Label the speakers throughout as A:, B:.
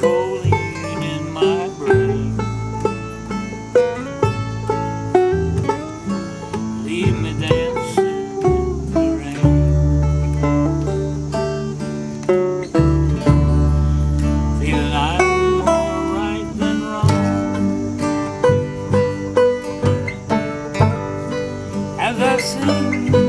A: choline in my brain. Leave me dancing in the rain. Feeling I'm more right than wrong. As I sing.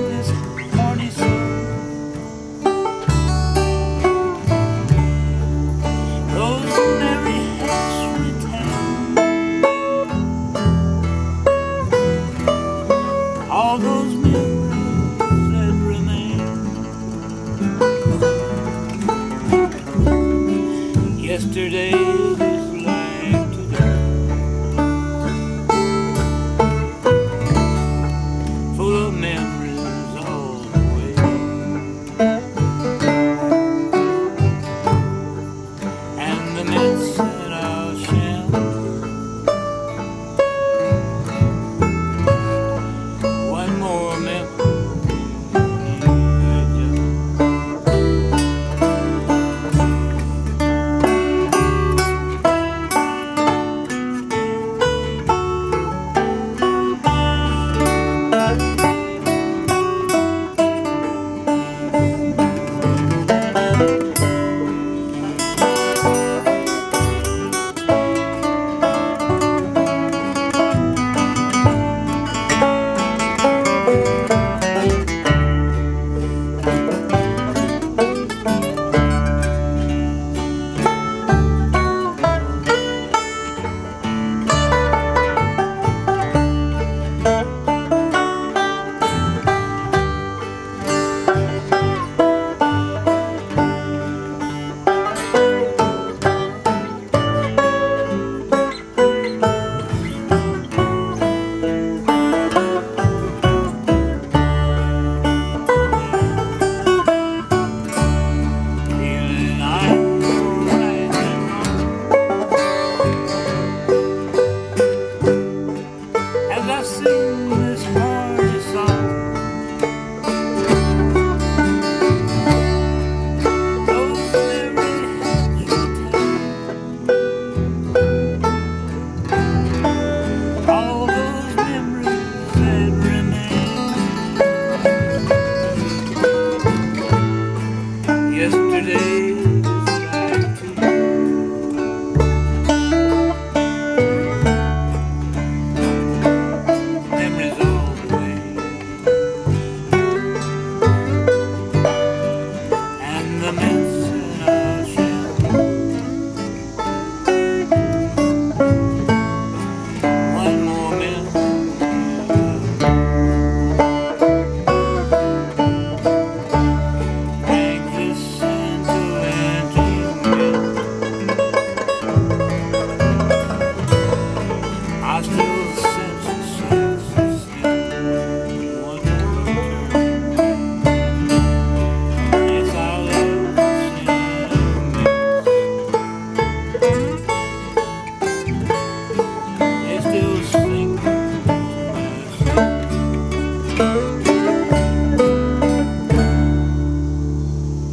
A: yesterday.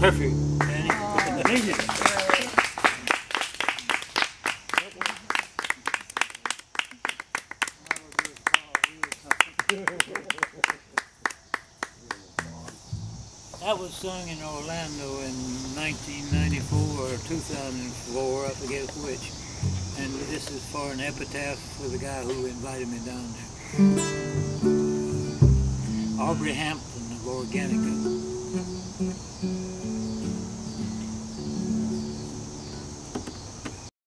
A: Perfect. That was sung in Orlando in 1994 or 2004, I forget which. And this is for an epitaph for the guy who invited me down there. Aubrey Hampton of Organica.